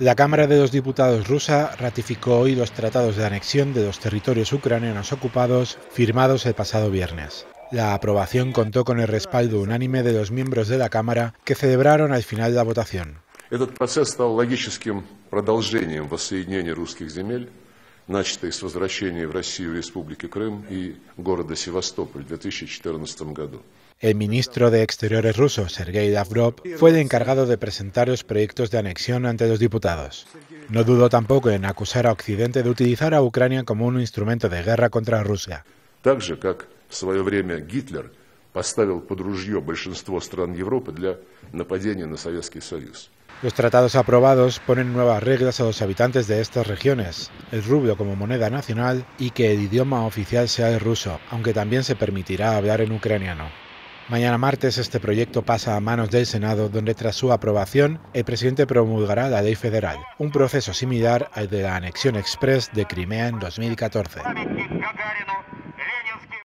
La Cámara de los Diputados rusa ratificó hoy los tratados de anexión de los territorios ucranianos ocupados firmados el pasado viernes. La aprobación contó con el respaldo unánime de los miembros de la Cámara que celebraron al final la votación стал логическим продолжением воссоединения русских земель, начатой с возвращения в Россию Республики Крым и города Севастополь в 2014 году. El ministro de Exteriores ruso, Sergei Lavrov, fue el encargado de presentar los proyectos de anexión ante los diputados. No dudó tampoco en acusar a Occidente de utilizar a Ucrania como un instrumento de guerra contra Rusia. Так же, как в свое время Гитлер поставил под ружье большинство стран Европы для нападения на Советский Союз. Los tratados aprobados ponen nuevas reglas a los habitantes de estas regiones, el rublo como moneda nacional y que el idioma oficial sea el ruso, aunque también se permitirá hablar en ucraniano. Mañana martes este proyecto pasa a manos del Senado, donde tras su aprobación el presidente promulgará la ley federal, un proceso similar al de la anexión express de Crimea en 2014.